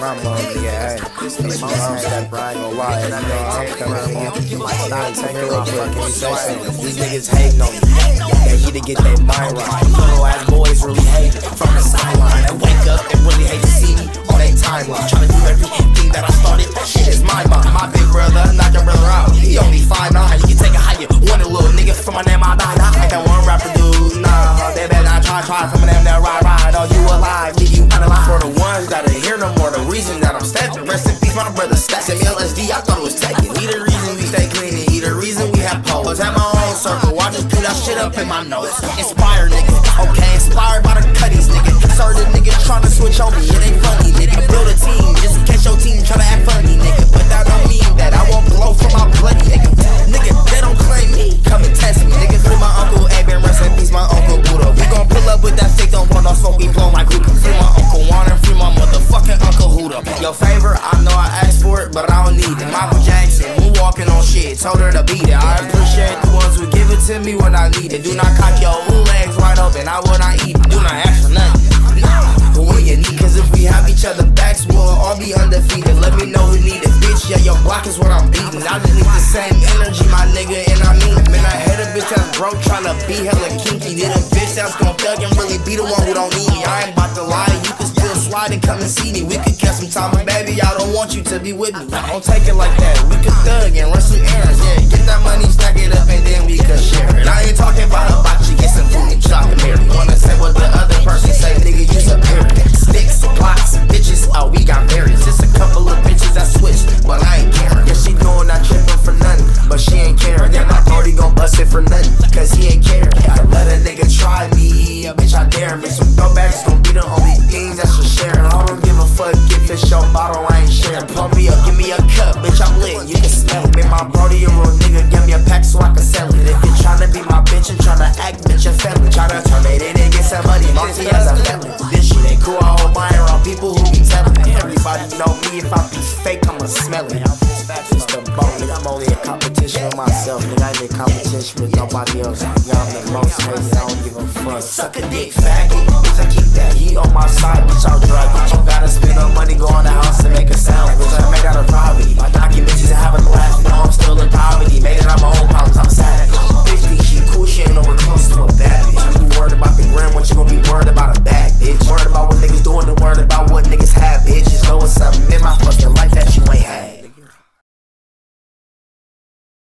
drama, nigga. Hey, the mom step, I ain't gonna lie. You know, I'm coming in. Nah, take it real. Can you? These niggas hating on me. They need to get their mind right. Little ass boys really hate from the sideline. They wake up and really hate to see me on their timeline. Trying to do everything that I started. Shit is my mind. My big brother, knock your brother out. He only 5'9. You them, that ride, ride. Oh, you alive. Leave you unalive. For the ones that are here no more. The reason that I'm stepping. Rest in peace, my brother. Stacks me LSD. I thought it was taken. He the reason we stay clean. And he the reason we have poles. At my own circle. I just put that shit up in my nose. Inspired nigga, Okay, inspired by the cutties, nigga. Certain niggas tryna switch on me. It ain't don't want no smoke, we blow like hookah. Free my uncle Warren, free my motherfucking uncle Huda. Your favor, I know I asked for it, but I don't need it. Michael Jackson, who walking on shit, told her to beat it. I appreciate the ones who give it to me when I need it. Do not cock your legs wide open, I will not eat it. Do not ask for nothing. But when you need, cause if we have each other backs, we'll all be undefeated. Let me know who need it, bitch. Yeah, your block is what I'm beating. I just need the same energy, my nigga, and I mean it. Man, I a bitch that's broke, tryna be hella kinky. Need a bitch that's gon' thug and really be the one who don't need me. I ain't about to lie, you can still slide and come and see me. We could catch some time, but baby, I don't want you to be with me. Don't take it like that. We could thug and run some errands. Yeah, get that my brody a real nigga, give me a pack so I can sell it. If you tryna be my bitch and tryna act, bitch, you fell it. Tryna turn it in and get some money, Monty has a felon. This shit ain't cool, I hold mine around people who be telling me. Everybody know me, if I be fake, I'ma smell it. It's the bone, nigga, I'm only in competition with myself, nigga. I ain't in competition with nobody else. Yeah, I'm the most hated, I don't give a fuck. Suck a dick, faggot. Bitch, I keep that heat